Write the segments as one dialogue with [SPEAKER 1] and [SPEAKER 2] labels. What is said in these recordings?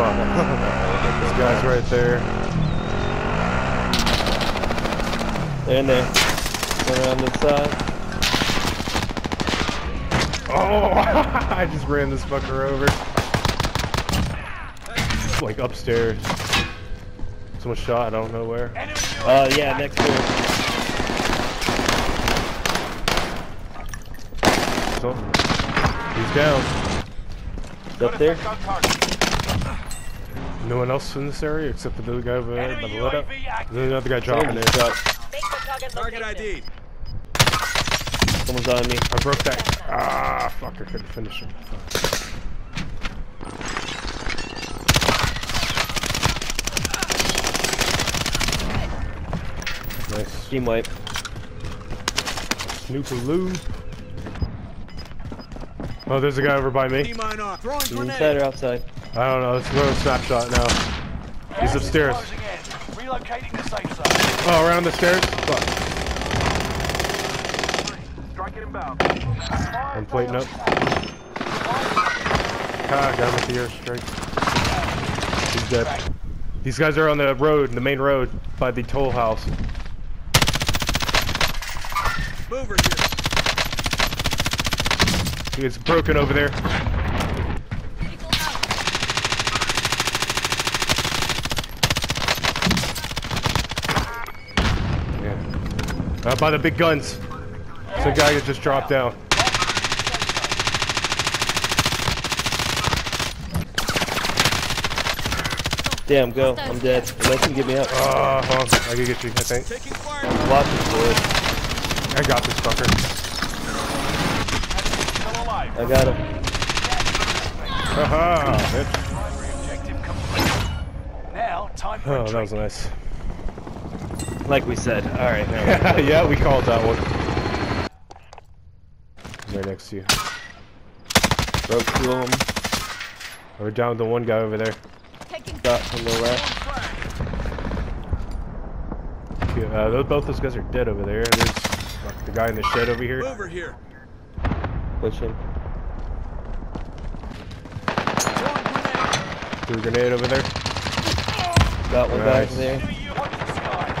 [SPEAKER 1] Fuck. this guy's right there.
[SPEAKER 2] They're in there. Go around this side.
[SPEAKER 1] Oh! I just ran this fucker over. Like upstairs. Someone shot, I don't know where.
[SPEAKER 2] Oh yeah, next door.
[SPEAKER 1] So, he's down.
[SPEAKER 2] It's up there.
[SPEAKER 1] No one else in this area except for the other guy over there by the loadout. There's another guy dropping in.
[SPEAKER 2] Shot.
[SPEAKER 3] Target
[SPEAKER 4] Target. ID.
[SPEAKER 2] Someone's on me.
[SPEAKER 1] I broke that. Ah, fuck, I couldn't finish him. Fuck. Nice.
[SPEAKER 2] Team wipe.
[SPEAKER 1] Snoop a loop. Oh, there's a guy over by me.
[SPEAKER 4] T-mine off. Throwing
[SPEAKER 2] You inside or outside?
[SPEAKER 1] I don't know. Let's throw a snapshot now. He's upstairs.
[SPEAKER 5] Relocating the safe zone.
[SPEAKER 1] Oh, around the stairs? Fuck. I'm plating up. Ah, got him with the airstrike. He's dead. These guys are on the road, the main road, by the toll house.
[SPEAKER 4] Mover here.
[SPEAKER 1] It's broken over there. Yeah. Uh, by the big guns. Some guy that just dropped down.
[SPEAKER 2] Damn, go. I'm dead. Unless you get me up.
[SPEAKER 1] Uh, hold on. I can get you, I think.
[SPEAKER 4] Taking fire.
[SPEAKER 2] I'm watching for it.
[SPEAKER 1] I got this fucker.
[SPEAKER 2] I got him.
[SPEAKER 1] Haha, bitch.
[SPEAKER 5] Primary objective complete. Now, time for
[SPEAKER 1] Oh, that was nice.
[SPEAKER 2] Like we said. Alright, now
[SPEAKER 1] yeah, we called that one. Right next to you.
[SPEAKER 2] broke two of them.
[SPEAKER 1] We're down to one guy over there.
[SPEAKER 2] Shot from the left.
[SPEAKER 1] Okay, Uh, those, both those guys are dead over there. There's fuck, the guy in the shed over here.
[SPEAKER 4] Mover here.
[SPEAKER 2] Pushing.
[SPEAKER 4] Throwing grenade.
[SPEAKER 1] Threw a grenade over there.
[SPEAKER 2] Got one back
[SPEAKER 1] Nice.
[SPEAKER 2] there.
[SPEAKER 5] Watch the skies.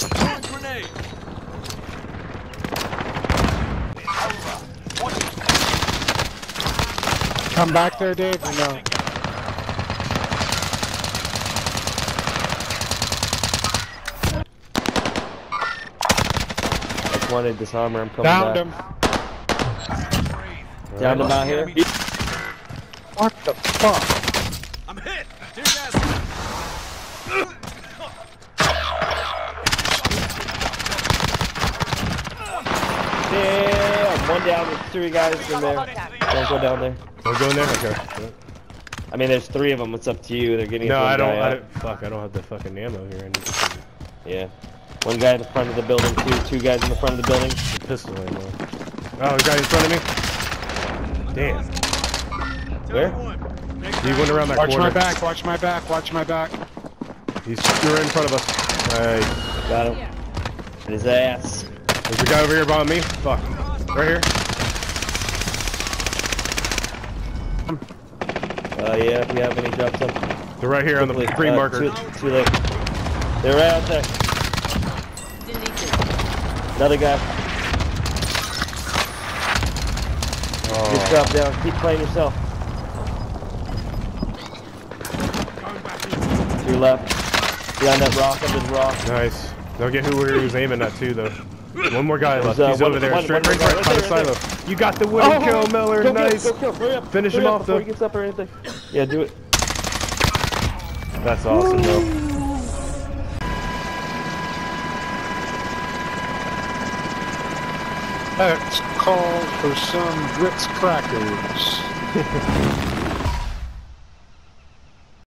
[SPEAKER 4] Throwing grenade.
[SPEAKER 6] Come back there, Dave, or no?
[SPEAKER 2] That's one at disarmor. I'm coming
[SPEAKER 6] Downed
[SPEAKER 2] back.
[SPEAKER 6] him.
[SPEAKER 2] Down him out here.
[SPEAKER 6] What the fuck?
[SPEAKER 4] I'm hit. Tear gas.
[SPEAKER 2] Damn! One down. There's three guys in there. Don't go down there.
[SPEAKER 1] Don't go in there? Okay.
[SPEAKER 2] I mean, there's three of them. It's up to you. They're getting
[SPEAKER 1] No, I don't, I
[SPEAKER 2] out.
[SPEAKER 1] don't. Fuck, I don't have the fucking ammo here. I need the
[SPEAKER 2] Yeah. One guy in the front of the building. Two two guys in the front of the building.
[SPEAKER 1] pistol ammo. Oh, the guy in front of me? Damn.
[SPEAKER 2] Where?
[SPEAKER 4] One. Take
[SPEAKER 1] He went around that
[SPEAKER 6] Watch
[SPEAKER 1] corner.
[SPEAKER 6] my back, watch my back, watch my back.
[SPEAKER 1] He's you're in front of us. Alright.
[SPEAKER 2] Got him. In his ass.
[SPEAKER 1] There's a guy over here behind me. Fuck. Right here.
[SPEAKER 2] Uh, yeah, if you have any, drop some.
[SPEAKER 1] They're right here on the
[SPEAKER 2] Quickly.
[SPEAKER 1] green
[SPEAKER 2] Uh,
[SPEAKER 1] marker.
[SPEAKER 2] Too, too late. They're right out there. Another guy.
[SPEAKER 1] Oh.
[SPEAKER 2] Just drop down. Keep playing yourself. To your left. Behind that rock, under the rock.
[SPEAKER 1] Nice. Don't get who he was aiming at too though. One more guy left.
[SPEAKER 2] There's, uh,
[SPEAKER 1] He's
[SPEAKER 2] one-
[SPEAKER 1] over there.
[SPEAKER 2] one-
[SPEAKER 1] Straight
[SPEAKER 2] one
[SPEAKER 1] right,
[SPEAKER 2] more
[SPEAKER 1] right,
[SPEAKER 2] guy
[SPEAKER 1] by the
[SPEAKER 2] right there,
[SPEAKER 1] silo. You got the winning kill, Miller.
[SPEAKER 2] Go
[SPEAKER 1] nice.
[SPEAKER 2] Kill, go kill. Hurry up.
[SPEAKER 1] Finish
[SPEAKER 2] Hurry
[SPEAKER 1] him
[SPEAKER 2] up
[SPEAKER 1] off,
[SPEAKER 2] before
[SPEAKER 1] though.
[SPEAKER 2] he gets up or anything. Yeah, do it.
[SPEAKER 1] That's awesome though.
[SPEAKER 6] Let's call for some grits crackers.